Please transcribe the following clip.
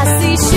Assiste